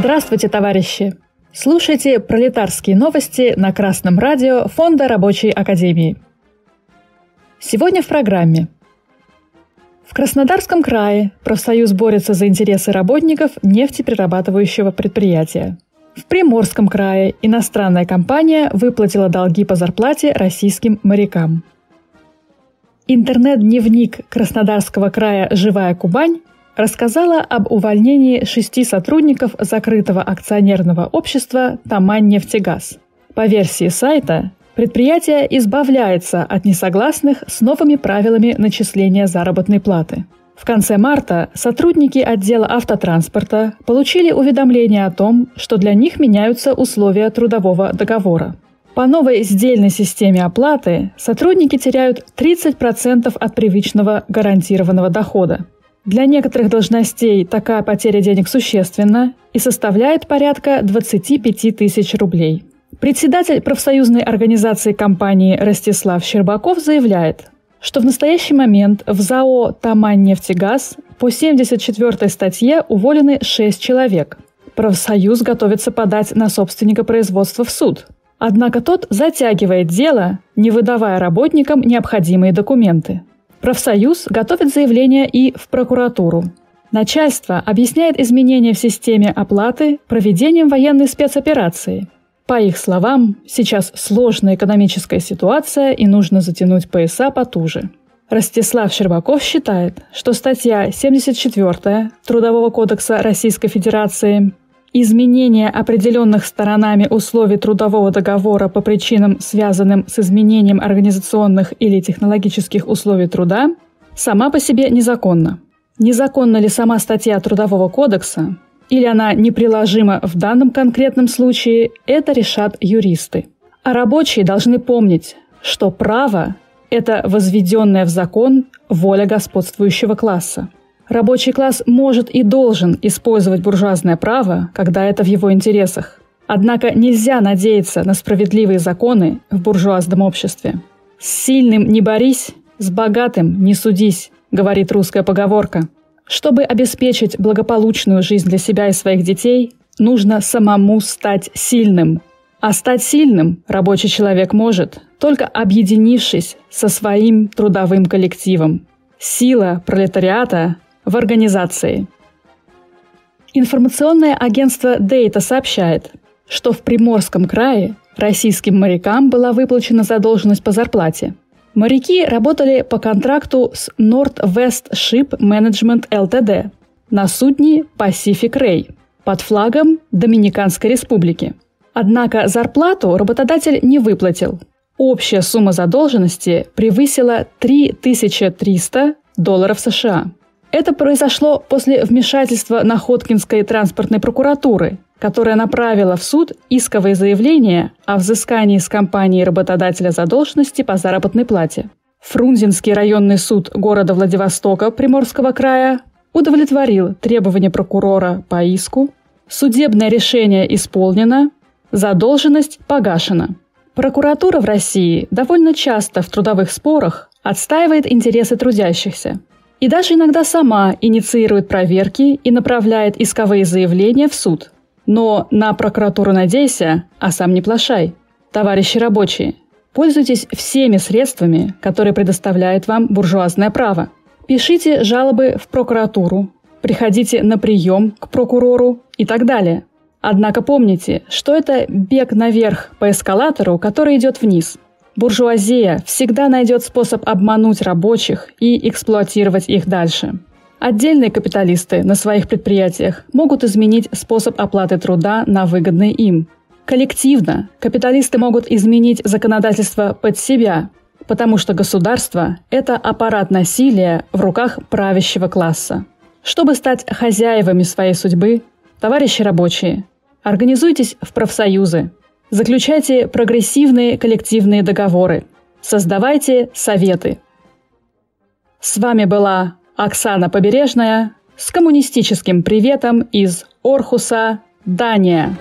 Здравствуйте, товарищи! Слушайте пролетарские новости на Красном радио Фонда Рабочей Академии. Сегодня в программе. В Краснодарском крае профсоюз борется за интересы работников нефтеперерабатывающего предприятия. В Приморском крае иностранная компания выплатила долги по зарплате российским морякам. Интернет-дневник Краснодарского края «Живая Кубань» рассказала об увольнении шести сотрудников закрытого акционерного общества «Тамань нефтегаз». По версии сайта, предприятие избавляется от несогласных с новыми правилами начисления заработной платы. В конце марта сотрудники отдела автотранспорта получили уведомление о том, что для них меняются условия трудового договора. По новой сдельной системе оплаты сотрудники теряют 30% от привычного гарантированного дохода. Для некоторых должностей такая потеря денег существенна и составляет порядка 25 тысяч рублей. Председатель профсоюзной организации компании Ростислав Щербаков заявляет, что в настоящий момент в ЗАО «Тамань нефтегаз» по 74 статье уволены 6 человек. Профсоюз готовится подать на собственника производства в суд. Однако тот затягивает дело, не выдавая работникам необходимые документы. Профсоюз готовит заявление и в прокуратуру. Начальство объясняет изменения в системе оплаты проведением военной спецоперации. По их словам, сейчас сложная экономическая ситуация и нужно затянуть пояса потуже. Ростислав Щербаков считает, что статья 74 Трудового кодекса Российской Федерации Изменение определенных сторонами условий трудового договора по причинам, связанным с изменением организационных или технологических условий труда, сама по себе незаконна. Незаконна ли сама статья Трудового кодекса, или она неприложима в данном конкретном случае, это решат юристы. А рабочие должны помнить, что право – это возведенная в закон воля господствующего класса – Рабочий класс может и должен использовать буржуазное право, когда это в его интересах. Однако нельзя надеяться на справедливые законы в буржуазном обществе. «С сильным не борись, с богатым не судись», — говорит русская поговорка. Чтобы обеспечить благополучную жизнь для себя и своих детей, нужно самому стать сильным. А стать сильным рабочий человек может, только объединившись со своим трудовым коллективом. Сила пролетариата в организации. Информационное агентство Дейта сообщает, что в Приморском крае российским морякам была выплачена задолженность по зарплате. Моряки работали по контракту с Northwest Ship Management Ltd на судне Pacific Ray под флагом Доминиканской республики. Однако зарплату работодатель не выплатил. Общая сумма задолженности превысила 3300 долларов США. Это произошло после вмешательства Находкинской транспортной прокуратуры, которая направила в суд исковое заявление о взыскании с компании работодателя задолженности по заработной плате. Фрунзенский районный суд города Владивостока Приморского края удовлетворил требования прокурора по иску, судебное решение исполнено, задолженность погашена. Прокуратура в России довольно часто в трудовых спорах отстаивает интересы трудящихся – и даже иногда сама инициирует проверки и направляет исковые заявления в суд. Но на прокуратуру надейся, а сам не плашай. Товарищи рабочие, пользуйтесь всеми средствами, которые предоставляет вам буржуазное право. Пишите жалобы в прокуратуру, приходите на прием к прокурору и так далее. Однако помните, что это бег наверх по эскалатору, который идет вниз – Буржуазия всегда найдет способ обмануть рабочих и эксплуатировать их дальше. Отдельные капиталисты на своих предприятиях могут изменить способ оплаты труда на выгодный им. Коллективно капиталисты могут изменить законодательство под себя, потому что государство – это аппарат насилия в руках правящего класса. Чтобы стать хозяевами своей судьбы, товарищи рабочие, организуйтесь в профсоюзы, Заключайте прогрессивные коллективные договоры. Создавайте советы. С вами была Оксана Побережная с коммунистическим приветом из Орхуса, Дания.